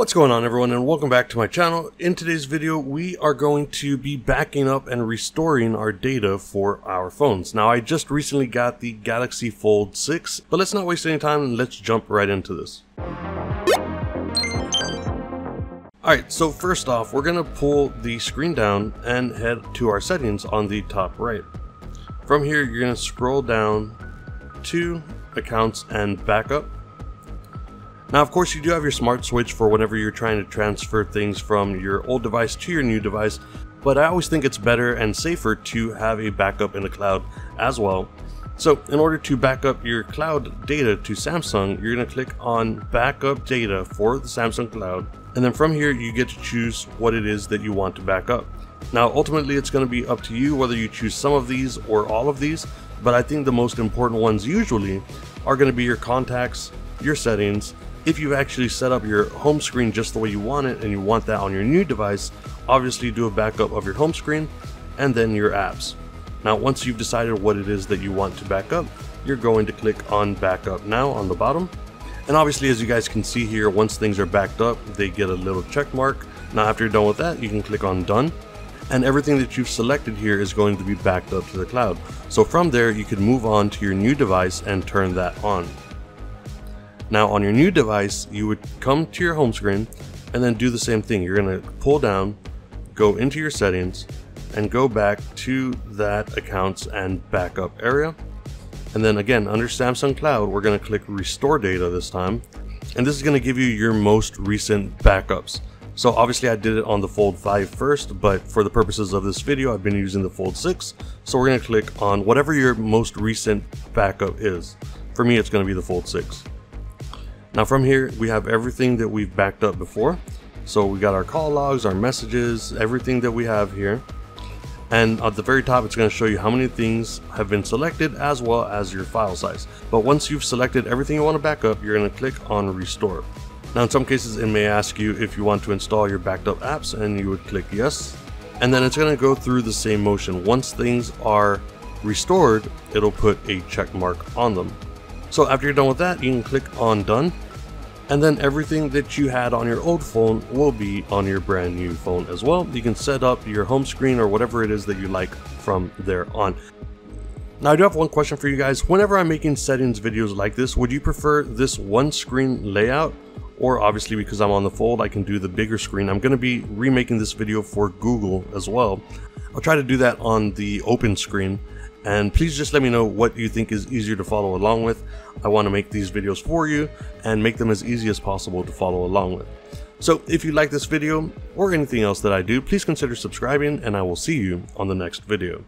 What's going on everyone and welcome back to my channel. In today's video we are going to be backing up and restoring our data for our phones. Now I just recently got the Galaxy Fold 6 but let's not waste any time and let's jump right into this. Alright, so first off we're going to pull the screen down and head to our settings on the top right. From here you're going to scroll down to accounts and backup now, of course, you do have your smart switch for whenever you're trying to transfer things from your old device to your new device, but I always think it's better and safer to have a backup in the cloud as well. So in order to back up your cloud data to Samsung, you're to click on backup data for the Samsung cloud. And then from here, you get to choose what it is that you want to back up. Now, ultimately, it's to be up to you whether you choose some of these or all of these, but I think the most important ones usually are to be your contacts, your settings, if you've actually set up your home screen just the way you want it and you want that on your new device, obviously do a backup of your home screen and then your apps. Now once you've decided what it is that you want to back up, you're going to click on backup now on the bottom. And obviously as you guys can see here, once things are backed up, they get a little check mark. Now after you're done with that, you can click on done. And everything that you've selected here is going to be backed up to the cloud. So from there, you can move on to your new device and turn that on. Now on your new device, you would come to your home screen and then do the same thing. You're gonna pull down, go into your settings, and go back to that accounts and backup area. And then again, under Samsung Cloud, we're gonna click restore data this time. And this is gonna give you your most recent backups. So obviously I did it on the Fold 5 first, but for the purposes of this video, I've been using the Fold 6. So we're gonna click on whatever your most recent backup is. For me, it's gonna be the Fold 6. Now from here, we have everything that we've backed up before. So we got our call logs, our messages, everything that we have here. And at the very top, it's going to show you how many things have been selected as well as your file size. But once you've selected everything you want to back up, you're going to click on restore. Now in some cases, it may ask you if you want to install your backed up apps and you would click yes. And then it's going to go through the same motion. Once things are restored, it'll put a check mark on them. So after you're done with that, you can click on done. And then everything that you had on your old phone will be on your brand new phone as well. You can set up your home screen or whatever it is that you like from there on. Now I do have one question for you guys. Whenever I'm making settings videos like this, would you prefer this one screen layout? Or obviously because I'm on the fold, I can do the bigger screen. I'm going to be remaking this video for Google as well. I'll try to do that on the open screen and please just let me know what you think is easier to follow along with. I want to make these videos for you and make them as easy as possible to follow along with. So if you like this video or anything else that I do, please consider subscribing and I will see you on the next video.